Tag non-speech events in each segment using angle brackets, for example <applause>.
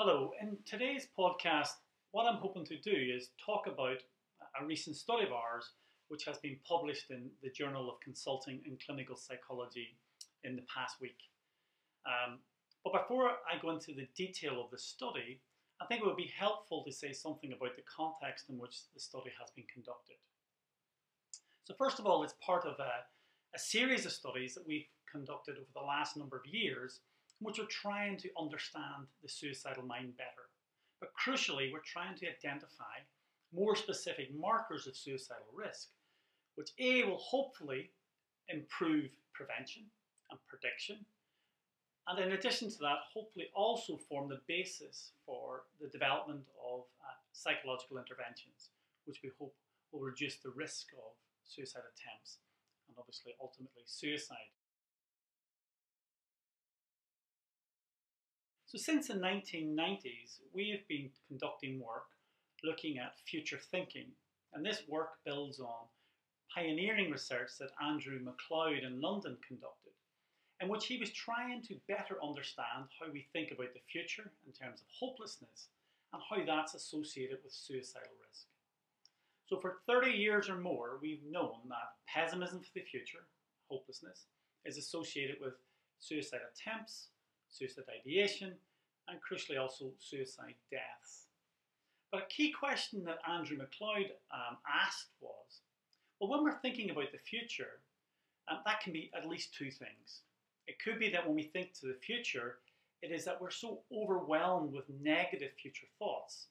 Hello, in today's podcast, what I'm hoping to do is talk about a recent study of ours which has been published in the Journal of Consulting and Clinical Psychology in the past week. Um, but before I go into the detail of the study, I think it would be helpful to say something about the context in which the study has been conducted. So, first of all, it's part of a, a series of studies that we've conducted over the last number of years which are trying to understand the suicidal mind better. But crucially, we're trying to identify more specific markers of suicidal risk, which A will hopefully improve prevention and prediction, and in addition to that, hopefully also form the basis for the development of uh, psychological interventions, which we hope will reduce the risk of suicide attempts and obviously ultimately suicide. So since the 1990s, we have been conducting work looking at future thinking, and this work builds on pioneering research that Andrew MacLeod in London conducted, in which he was trying to better understand how we think about the future in terms of hopelessness and how that's associated with suicidal risk. So for 30 years or more, we've known that pessimism for the future, hopelessness, is associated with suicide attempts, suicide ideation, and crucially also suicide deaths. But a key question that Andrew MacLeod um, asked was, well, when we're thinking about the future, um, that can be at least two things. It could be that when we think to the future, it is that we're so overwhelmed with negative future thoughts.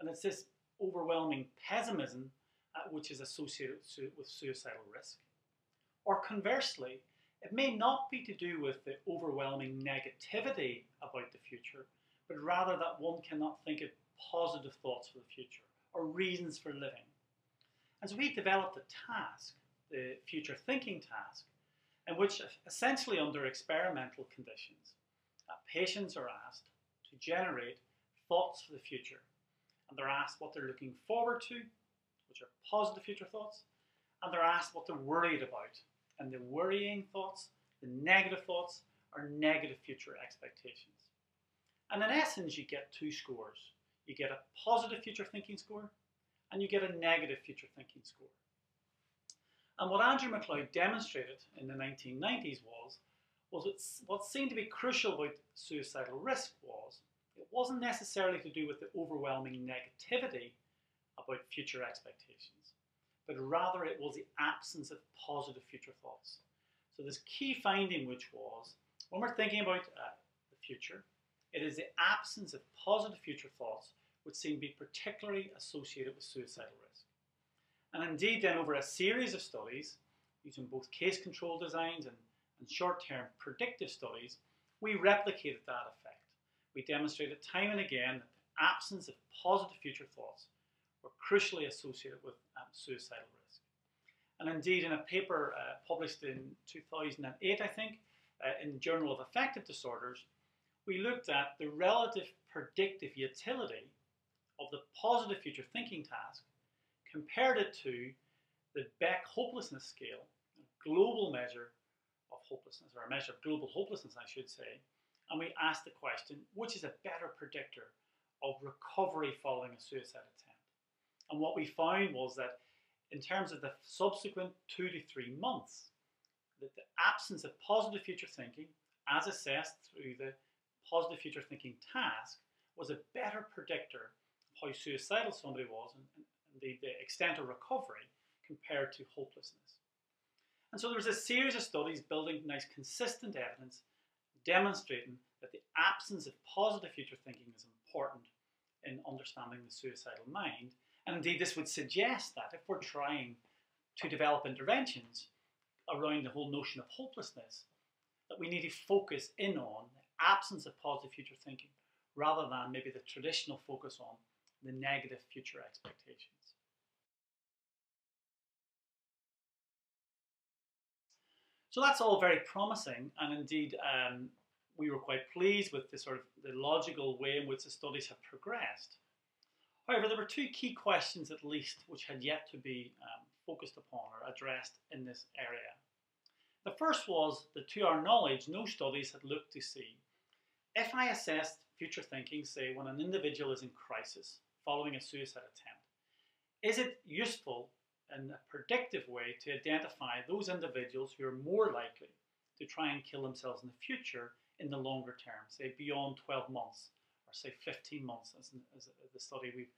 And it's this overwhelming pessimism uh, which is associated with suicidal risk. Or conversely, it may not be to do with the overwhelming negativity about the future, but rather that one cannot think of positive thoughts for the future or reasons for living. And so we developed a task, the future thinking task, in which essentially under experimental conditions, patients are asked to generate thoughts for the future. And they're asked what they're looking forward to, which are positive future thoughts, and they're asked what they're worried about, and the worrying thoughts, the negative thoughts, are negative future expectations. And in essence, you get two scores. You get a positive future thinking score, and you get a negative future thinking score. And what Andrew MacLeod demonstrated in the 1990s was, was what seemed to be crucial about suicidal risk was it wasn't necessarily to do with the overwhelming negativity about future expectations but rather it was the absence of positive future thoughts. So this key finding which was, when we're thinking about uh, the future, it is the absence of positive future thoughts which seem to be particularly associated with suicidal risk. And indeed then over a series of studies, using both case control designs and, and short-term predictive studies, we replicated that effect. We demonstrated time and again that the absence of positive future thoughts were crucially associated with suicidal risk. And indeed, in a paper uh, published in 2008, I think, uh, in the Journal of Affective Disorders, we looked at the relative predictive utility of the positive future thinking task, compared it to the Beck hopelessness scale, a global measure of hopelessness, or a measure of global hopelessness, I should say, and we asked the question, which is a better predictor of recovery following a suicide attempt? And what we found was that in terms of the subsequent two to three months, that the absence of positive future thinking, as assessed through the positive future thinking task, was a better predictor of how suicidal somebody was and, the extent of recovery compared to hopelessness. And so there was a series of studies building nice consistent evidence demonstrating that the absence of positive future thinking is important in understanding the suicidal mind and indeed, this would suggest that if we're trying to develop interventions around the whole notion of hopelessness, that we need to focus in on the absence of positive future thinking rather than maybe the traditional focus on the negative future expectations. So that's all very promising, and indeed, um, we were quite pleased with the sort of the logical way in which the studies have progressed. However, there were two key questions at least which had yet to be um, focused upon or addressed in this area. The first was that to our knowledge, no studies had looked to see if I assessed future thinking, say when an individual is in crisis following a suicide attempt, is it useful in a predictive way to identify those individuals who are more likely to try and kill themselves in the future in the longer term, say beyond 12 months or say 15 months, as, as the study we've,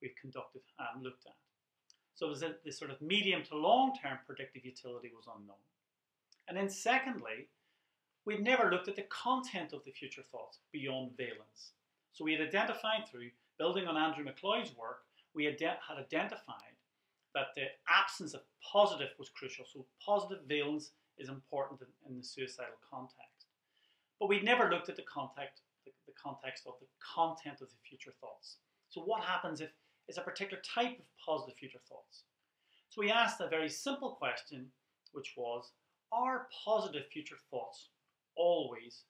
we've conducted um, looked at. So was the, the sort of medium to long term predictive utility was unknown. And then secondly, we'd never looked at the content of the future thoughts beyond valence. So we had identified through building on Andrew MacLeod's work, we had, had identified that the absence of positive was crucial. So positive valence is important in, in the suicidal context. But we'd never looked at the context, the, context of the content of the future thoughts. So what happens if it's a particular type of positive future thoughts? So we asked a very simple question, which was, are positive future thoughts always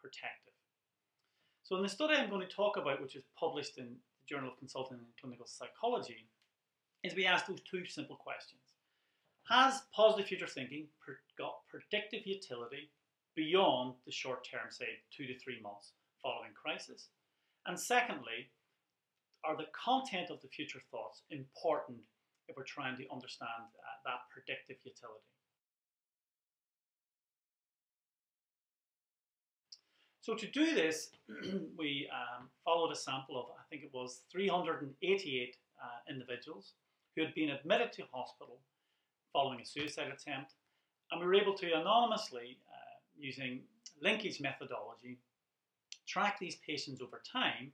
protective? So in the study I'm going to talk about, which is published in the Journal of Consulting and Clinical Psychology, is we asked those two simple questions. Has positive future thinking got predictive utility beyond the short term, say two to three months following crisis? And secondly, are the content of the future thoughts important if we're trying to understand uh, that predictive utility? So to do this, <clears throat> we um, followed a sample of, I think it was 388 uh, individuals who had been admitted to hospital following a suicide attempt. And we were able to anonymously, uh, using linkage methodology, track these patients over time,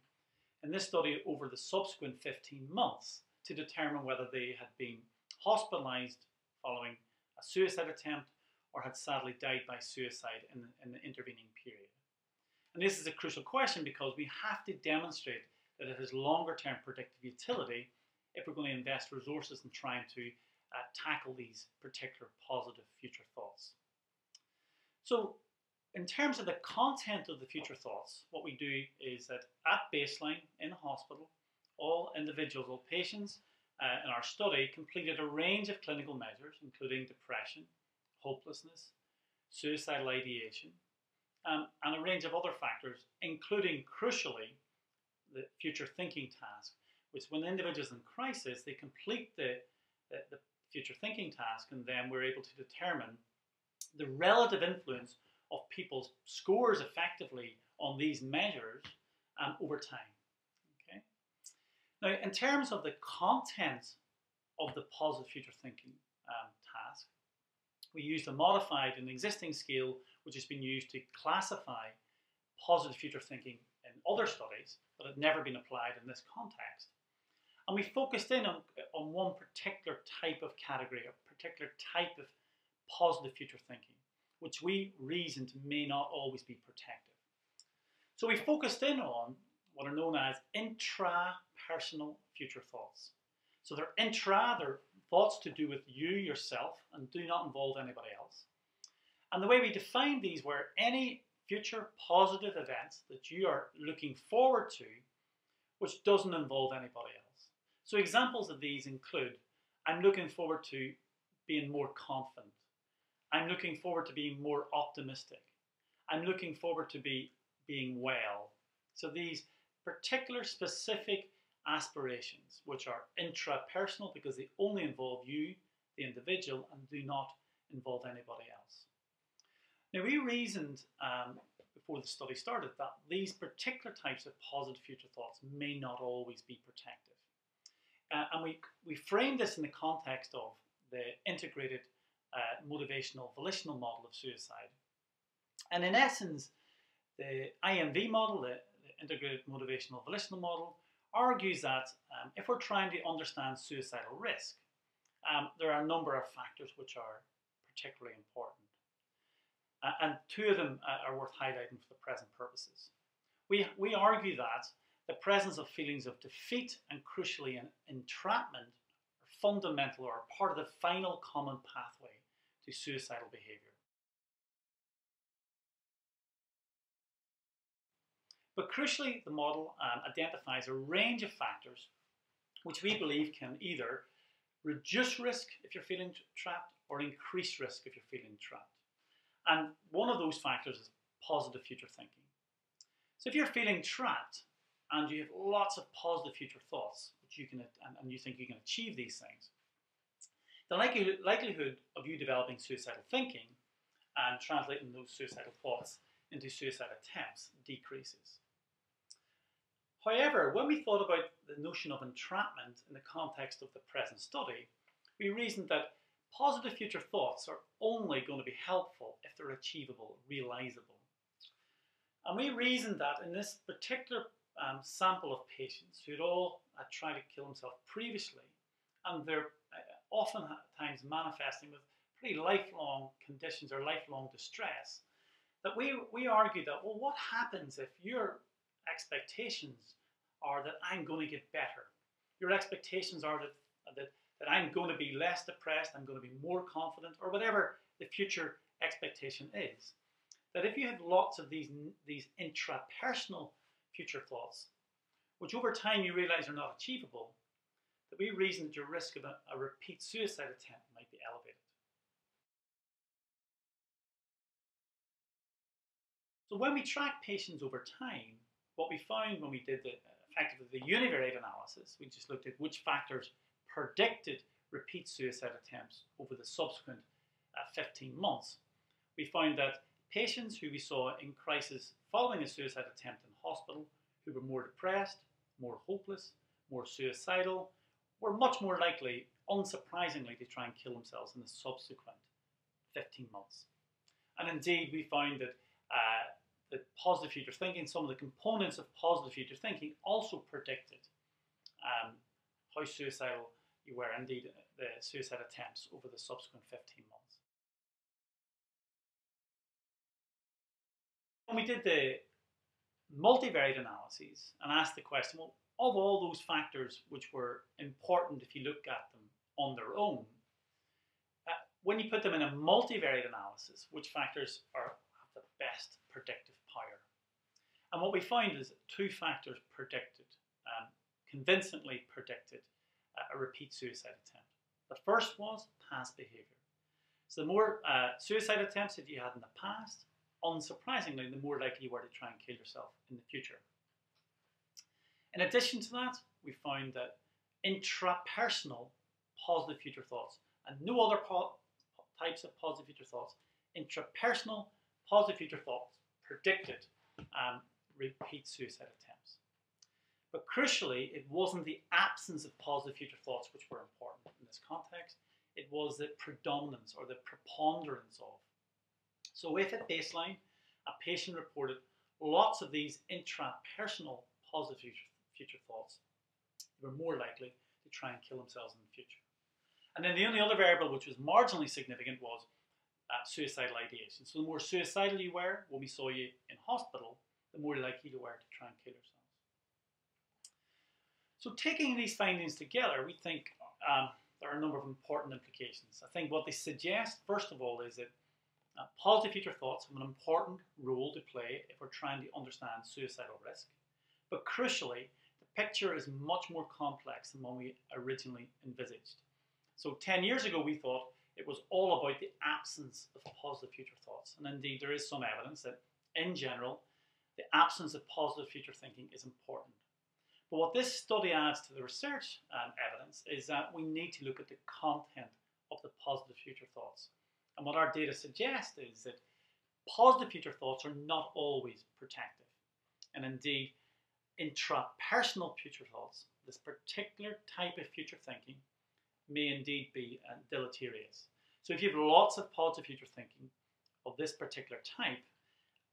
in this study over the subsequent 15 months, to determine whether they had been hospitalized following a suicide attempt or had sadly died by suicide in the, in the intervening period. And this is a crucial question because we have to demonstrate that it has longer term predictive utility if we're going to invest resources in trying to uh, tackle these particular positive future thoughts. So, in terms of the content of the future thoughts, what we do is that at baseline in the hospital, all individuals, all patients uh, in our study completed a range of clinical measures, including depression, hopelessness, suicidal ideation, um, and a range of other factors, including, crucially, the future thinking task, which when individuals in crisis, they complete the, the, the future thinking task, and then we're able to determine the relative influence of people's scores effectively on these measures um, over time. Okay. Now, in terms of the content of the positive future thinking um, task, we used a modified and existing scale which has been used to classify positive future thinking in other studies but had never been applied in this context. And we focused in on, on one particular type of category, a particular type of positive future thinking, which we reasoned may not always be protective. So we focused in on what are known as intrapersonal future thoughts. So they're intra, they're thoughts to do with you yourself and do not involve anybody else. And the way we defined these were any future positive events that you are looking forward to which doesn't involve anybody else. So examples of these include, I'm looking forward to being more confident. I'm looking forward to being more optimistic. I'm looking forward to be being well. So these particular specific aspirations, which are intrapersonal because they only involve you, the individual, and do not involve anybody else. Now we reasoned um, before the study started that these particular types of positive future thoughts may not always be protective. Uh, and we, we frame this in the context of the integrated uh, motivational volitional model of suicide. And in essence, the IMV model, the, the integrated motivational volitional model, argues that um, if we're trying to understand suicidal risk, um, there are a number of factors which are particularly important. Uh, and two of them uh, are worth highlighting for the present purposes. We, we argue that the presence of feelings of defeat and crucially an entrapment are fundamental or are part of the final common pathway to suicidal behavior. But crucially, the model um, identifies a range of factors which we believe can either reduce risk if you're feeling trapped or increase risk if you're feeling trapped. And one of those factors is positive future thinking. So if you're feeling trapped and you have lots of positive future thoughts, which you can and, and you think you can achieve these things, the likelihood of you developing suicidal thinking and translating those suicidal thoughts into suicide attempts decreases. However, when we thought about the notion of entrapment in the context of the present study, we reasoned that positive future thoughts are only going to be helpful if they're achievable, realizable. And we reasoned that in this particular um, sample of patients who had all uh, tried to kill themselves previously, and they're uh, oftentimes manifesting with pretty lifelong conditions or lifelong distress, that we, we argued that, well, what happens if your expectations are that I'm going to get better? Your expectations are that, that, that I'm going to be less depressed, I'm going to be more confident, or whatever the future expectation is that if you have lots of these, these intrapersonal future thoughts, which over time you realize are not achievable, that we reason that your risk of a, a repeat suicide attempt might be elevated. So when we track patients over time, what we found when we did the effectively the univariate analysis, we just looked at which factors predicted repeat suicide attempts over the subsequent uh, 15 months. We found that Patients who we saw in crisis following a suicide attempt in hospital, who were more depressed, more hopeless, more suicidal, were much more likely, unsurprisingly, to try and kill themselves in the subsequent 15 months. And indeed, we found that uh, positive future thinking, some of the components of positive future thinking also predicted um, how suicidal you were, indeed, the suicide attempts over the subsequent 15 months. when we did the multivariate analyses and asked the question, well, of all those factors which were important if you look at them on their own, uh, when you put them in a multivariate analysis, which factors are have the best predictive power? And what we find is two factors predicted, um, convincingly predicted, uh, a repeat suicide attempt. The first was past behavior. So the more uh, suicide attempts that you had in the past, unsurprisingly, the more likely you were to try and kill yourself in the future. In addition to that, we found that intrapersonal positive future thoughts, and no other types of positive future thoughts, intrapersonal positive future thoughts predicted um, repeat suicide attempts. But crucially, it wasn't the absence of positive future thoughts which were important in this context, it was the predominance or the preponderance of so if at baseline, a patient reported lots of these intrapersonal positive future, future thoughts, they were more likely to try and kill themselves in the future. And then the only other variable which was marginally significant was uh, suicidal ideation. So the more suicidal you were when we saw you in hospital, the more likely you were to try and kill yourself. So taking these findings together, we think um, there are a number of important implications. I think what they suggest, first of all, is that uh, positive future thoughts have an important role to play if we're trying to understand suicidal risk. But crucially, the picture is much more complex than when we originally envisaged. So 10 years ago, we thought it was all about the absence of positive future thoughts. And indeed, there is some evidence that, in general, the absence of positive future thinking is important. But what this study adds to the research um, evidence is that we need to look at the content of the positive future thoughts. And what our data suggests is that positive future thoughts are not always protective. And indeed, intrapersonal future thoughts, this particular type of future thinking, may indeed be uh, deleterious. So if you have lots of positive future thinking of this particular type,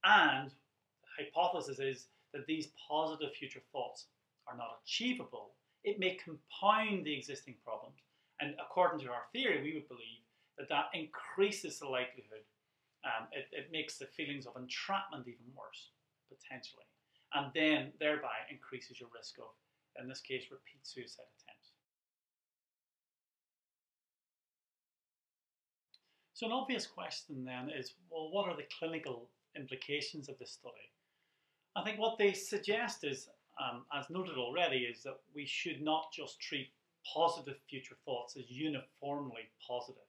and the hypothesis is that these positive future thoughts are not achievable, it may compound the existing problems. And according to our theory, we would believe that that increases the likelihood. Um, it, it makes the feelings of entrapment even worse, potentially. And then thereby increases your risk of, in this case, repeat suicide attempts. So an obvious question then is, well, what are the clinical implications of this study? I think what they suggest is, um, as noted already, is that we should not just treat positive future thoughts as uniformly positive.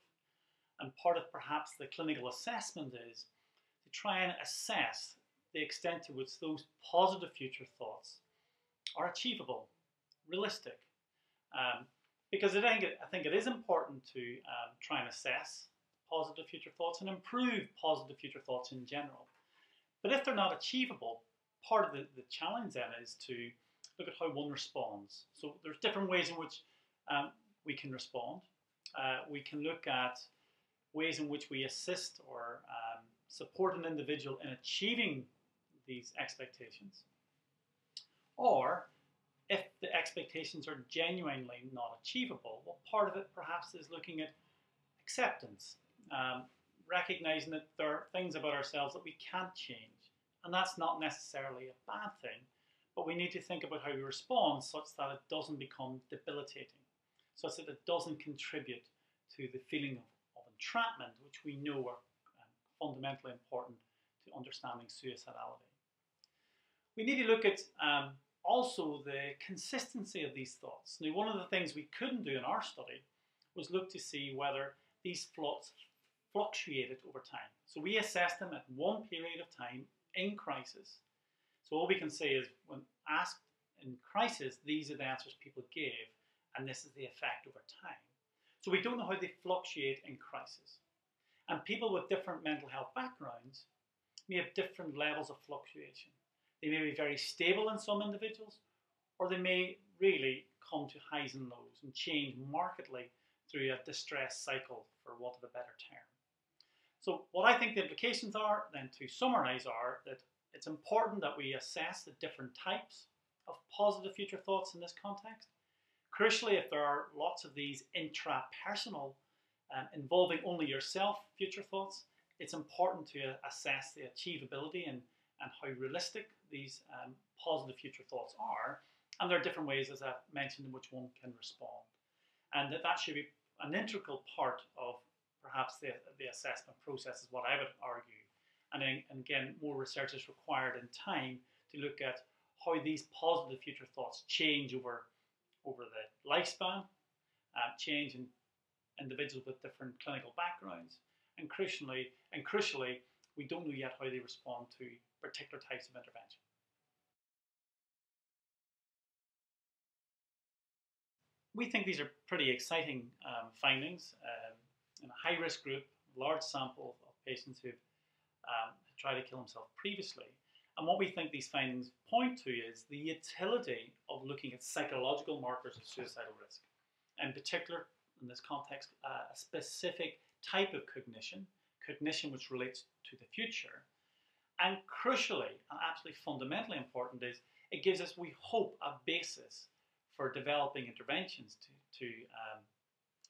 And part of perhaps the clinical assessment is to try and assess the extent to which those positive future thoughts are achievable, realistic. Um, because I think, it, I think it is important to um, try and assess positive future thoughts and improve positive future thoughts in general. But if they're not achievable, part of the, the challenge then is to look at how one responds. So there's different ways in which um, we can respond. Uh, we can look at ways in which we assist or um, support an individual in achieving these expectations. Or if the expectations are genuinely not achievable, well, part of it perhaps is looking at acceptance, um, recognizing that there are things about ourselves that we can't change. And that's not necessarily a bad thing, but we need to think about how we respond such that it doesn't become debilitating, such that it doesn't contribute to the feeling of, of entrapment, which we know are um, fundamentally important to understanding suicidality. We need to look at um, also the consistency of these thoughts. Now, one of the things we couldn't do in our study was look to see whether these thoughts fluctuated over time. So we assessed them at one period of time in crisis. So all we can say is when asked in crisis, these are the answers people gave, and this is the effect over time. So we don't know how they fluctuate in crisis. And people with different mental health backgrounds may have different levels of fluctuation. They may be very stable in some individuals, or they may really come to highs and lows and change markedly through a distress cycle, for want of a better term. So, what I think the implications are, then to summarize, are that it's important that we assess the different types of positive future thoughts in this context. Crucially, if there are lots of these intrapersonal um, involving only yourself future thoughts, it's important to assess the achievability and, and how realistic these um, positive future thoughts are. And there are different ways, as I've mentioned, in which one can respond. And that, that should be an integral part of perhaps the, the assessment process, is what I would argue. And, then, and again, more research is required in time to look at how these positive future thoughts change over, over the lifespan, uh, change in individuals with different clinical backgrounds, and crucially, and crucially, we don't know yet how they respond to particular types of intervention. We think these are pretty exciting um, findings um, in a high-risk group, large sample of patients who've um, tried to kill themselves previously. And what we think these findings point to is the utility of looking at psychological markers of suicidal risk. In particular, in this context, uh, a specific type of cognition, cognition which relates to the future, and crucially, and absolutely fundamentally important, is it gives us, we hope, a basis for developing interventions to, to um,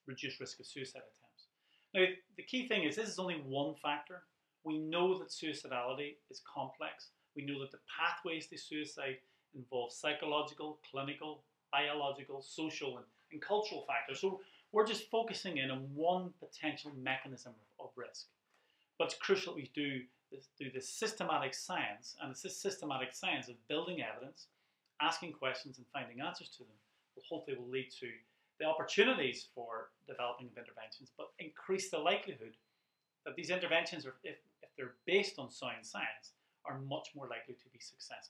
reduce risk of suicide attempts. Now, the key thing is this is only one factor. We know that suicidality is complex. We know that the pathways to suicide involve psychological, clinical, biological, social, and, and cultural factors. So we're just focusing in on one potential mechanism. But it's crucial we do this, through this systematic science, and it's this systematic science of building evidence, asking questions and finding answers to them, will hopefully will lead to the opportunities for developing of interventions, but increase the likelihood that these interventions, are, if, if they're based on sound science, are much more likely to be successful.